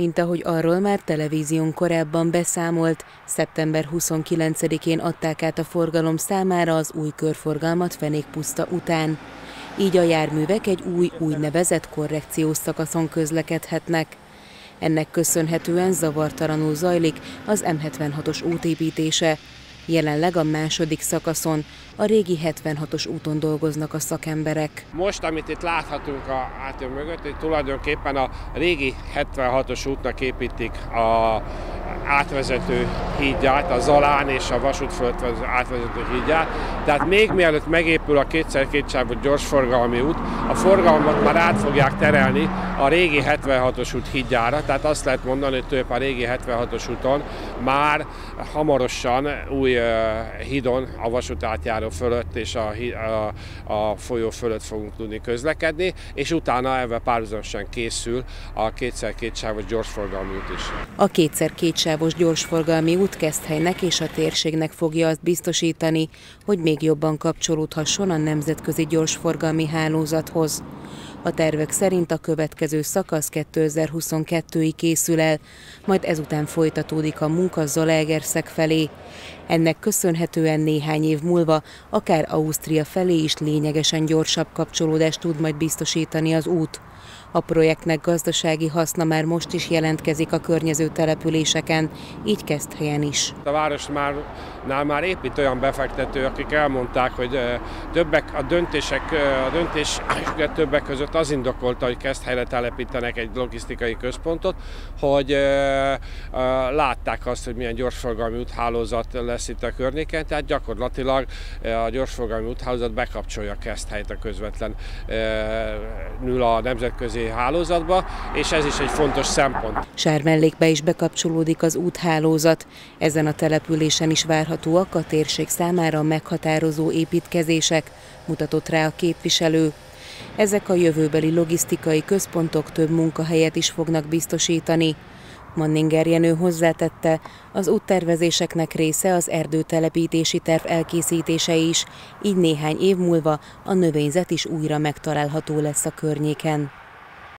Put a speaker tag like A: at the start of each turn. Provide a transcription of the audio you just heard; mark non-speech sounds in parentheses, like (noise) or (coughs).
A: Mint ahogy arról már televízión korábban beszámolt, szeptember 29-én adták át a forgalom számára az új körforgalmat Fenékpuszta után. Így a járművek egy új úgynevezett korrekciós szakaszon közlekedhetnek. Ennek köszönhetően zavartalanul zajlik az M76-os útépítése, Jelenleg a második szakaszon, a régi 76-os úton dolgoznak a szakemberek.
B: Most, amit itt láthatunk a átjön mögött, hogy tulajdonképpen a régi 76-os útnak építik a átvezető hídját, a Zalán és a vasút fölött átvezető hídját. Tehát még mielőtt megépül a kétszer kétsávú gyorsforgalmi út, a forgalmat már át fogják terelni a régi 76-os út hídjára, tehát azt lehet mondani, hogy több a régi 76-os úton már hamarosan új hídon, a vasút átjáró fölött és a, a, a folyó fölött fogunk tudni közlekedni, és utána ebben párhuzamosan készül a kétszer kétsávos gyorsforgalmi út is.
A: A kétszer kétsávos gyorsforgalmi út Keszthelynek és a térségnek fogja azt biztosítani, hogy még jobban kapcsolódhasson a nemzetközi gyorsforgalmi hálózathoz. A tervek szerint a következő szakasz 2022-ig készül el, majd ezután folytatódik a munka Zalaegerszeg felé. Ennek köszönhetően néhány év múlva akár Ausztria felé is lényegesen gyorsabb kapcsolódást tud majd biztosítani az út. A projektnek gazdasági haszna már most is jelentkezik a környező településeken, így kezd helyen is.
B: A város már, nál már épít olyan befektető, akik elmondták, hogy többek a döntések, a döntés (coughs) többek között az indokolta, hogy kezd helyre telepítenek egy logisztikai központot, hogy látták azt, hogy milyen gyorsforgalmi úthálózat lesz itt a környéken, tehát gyakorlatilag a gyorsforgalmi úthálózat bekapcsolja helyt a közvetlen a nemzetközi hálózatba, és ez is egy fontos szempont.
A: Sármellékbe is bekapcsolódik az úthálózat. Ezen a településen is várhatóak a térség számára meghatározó építkezések, mutatott rá a képviselő. Ezek a jövőbeli logisztikai központok több munkahelyet is fognak biztosítani. Manninger Jenő hozzátette, az úttervezéseknek része az erdőtelepítési terv elkészítése is, így néhány év múlva a növényzet is újra megtalálható lesz a környéken.